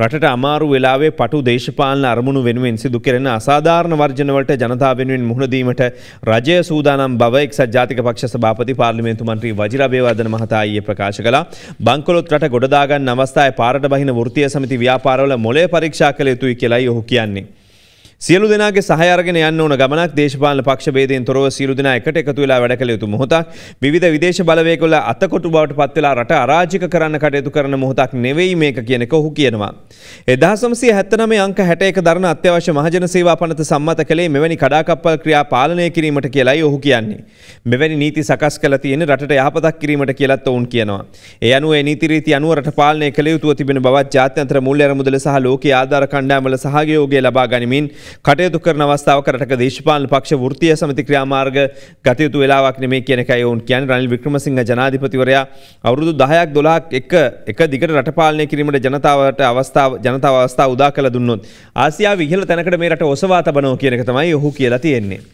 රටට අමාරු වෙලාවේ පටු දේශපාලන අරමුණු වෙනුවෙන් සිදු කෙරෙන අසාධාරණ වර්ජනවලට ජනතා වෙනුවෙන් මුහුණදීමට රජය සූදානම් බව එක්සත් ජාතික පක්ෂ සභාපති පාර්ලිමේන්තු මන්ත්‍රී වජිර අබේවර්ධන මහතා ඊයේ ප්‍රකාශ කළා. බංකොලොත් රට ගොඩදාගන්න අවස්ථාවේ පාරට බහින වෘත්තීය සමිති ව්‍යාපාරවල මොලේ පරීක්ෂා කළ යුතුයි කියලායි ඔහු කියන්නේ. සියලු දෙනාගේ සහයරගෙන යන්න ඕන ගමනක් දේශපාලන පක්ෂ ભેදයෙන් තොරව සියලු දෙනා එකට එකතු වෙලා වැඩ කළ යුතු මොහොතක් විවිධ විදේශ බලවේගවල අතකොටු බවට පත් වෙලා රට අරාජික කරන්න කටයුතු කරන මොහොතක් නෙවෙයි මේක කියන එක ඔහු කියනවා. 1979 අංක 61 දරන අත්‍යවශ්‍ය මහජන සේවා පනත සම්මත කළේ මෙවැනි කඩාකප්පල් ක්‍රියා පාලනය කිරීමට කියලායි ඔහු කියන්නේ. මෙවැනි නීති සකස් කළ තියෙන්නේ රටට යහපතක් කිරීමට කියලත් ඔවුන් කියනවා. ඒ අනුව ඒ නීති රීති අනුව රට පාලනය කළ යුතුව තිබෙන බවත් ජාත්‍යන්තර මූල්‍ය අරමුදල සහ ලෝකීය ආධාර කණ්ඩායම්වල සහයෝගය ලබා ගනිමින් කටයුතු කරන අවස්ථාවක රටක දේශපාලන පක්ෂ වෘත්තීය සමිති ක්‍රියාමාර්ග ගත යුතු වෙලාවක් නෙමෙයි කියන එකයි ඔවුන් කියන්නේ. රනිල් වික්‍රමසිංහ ජනාධිපතිවරයා අවුරුදු 10ක් 12ක් එක එක දිගට රට පාලනය කිරීමට ජනතාවට අවස්ථාව ජනතාව අවස්ථාව උදා කළ දුන්නොත් ආසියාවේ ඉහළ තැනකට මේ රට ඔසවා තබනවා කියන එක තමයි ඔහු කියලා තියෙන්නේ.